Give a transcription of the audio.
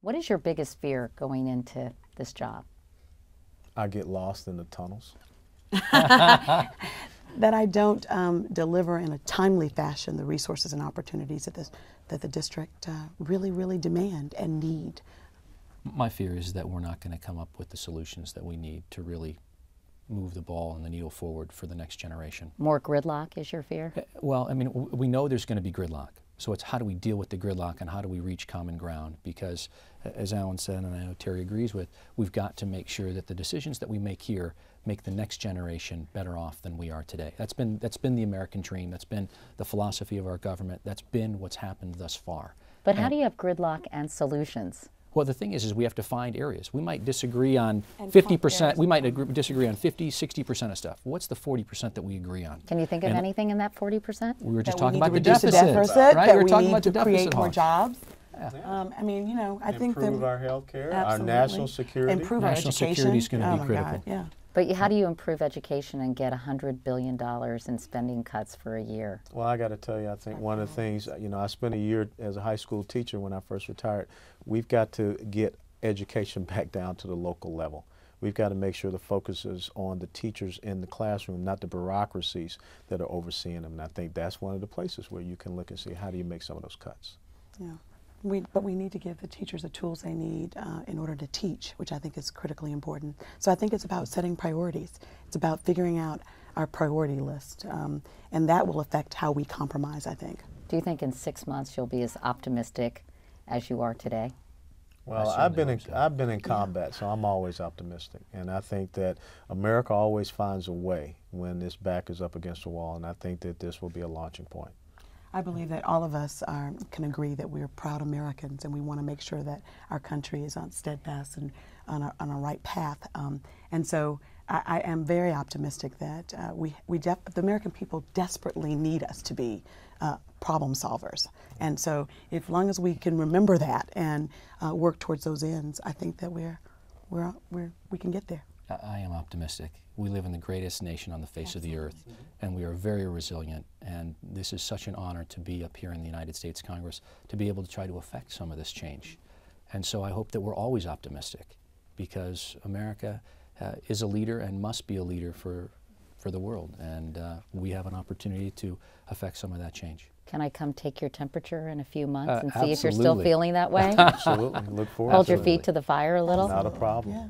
What is your biggest fear going into this job? I get lost in the tunnels. that I don't um, deliver in a timely fashion the resources and opportunities that, this, that the district uh, really, really demand and need. My fear is that we're not going to come up with the solutions that we need to really move the ball and the needle forward for the next generation. More gridlock is your fear? Uh, well, I mean, we know there's going to be gridlock. So it's how do we deal with the gridlock and how do we reach common ground? Because, as Allen said, and I know Terri agrees with, we've got to make sure that the decisions that we make here make the next generation better off than we are today. That's been, that's been the American dream. That's been the philosophy of our government. That's been what's happened thus far. But and how do you have gridlock and solutions? Well, the thing is, is we have to find areas. We might disagree on 50%, we might agree, disagree on 50, 60% of stuff. What's the 40% that we agree on? Can you think of and anything in that 40%? We were just talking about the deficit, deficit, deficit right? We were we talking about to the create deficit more jobs. Yeah. Um, I mean, you know, I think that Improve our health care, our national security. Improve National our education. security is gonna oh be my critical. God, yeah. But how do you improve education and get $100 billion in spending cuts for a year? Well, I got to tell you, I think one of the things, you know, I spent a year as a high school teacher when I first retired. We've got to get education back down to the local level. We've got to make sure the focus is on the teachers in the classroom, not the bureaucracies that are overseeing them. And I think that's one of the places where you can look and see how do you make some of those cuts. Yeah. We, but we need to give the teachers the tools they need uh, in order to teach, which I think is critically important. So I think it's about setting priorities. It's about figuring out our priority list, um, and that will affect how we compromise, I think. Do you think in six months you'll be as optimistic as you are today? Well, I've been in, so. I've been in combat, so I'm always optimistic, and I think that America always finds a way when its back is up against the wall, and I think that this will be a launching point. I believe that all of us are, can agree that we're proud Americans and we want to make sure that our country is on steadfast and on a, on a right path. Um, and so I, I, am very optimistic that uh, we, we the American people desperately need us to be uh, problem solvers. And so if long as we can remember that and uh, work towards those ends, I think that we're, we're, we're, we can get there. I am optimistic. We live in the greatest nation on the face Absolutely. of the earth, and we are very resilient. And this is such an honor to be up here in the United States Congress to be able to try to affect some of this change. And so I hope that we're always optimistic because America uh, is a leader and must be a leader for, for the world. And uh, we have an opportunity to affect some of that change. Can I come take your temperature in a few months uh, and see absolutely. if you're still feeling that way? absolutely. Look forward Hold to your feet to the fire a little? Not a problem. Yeah.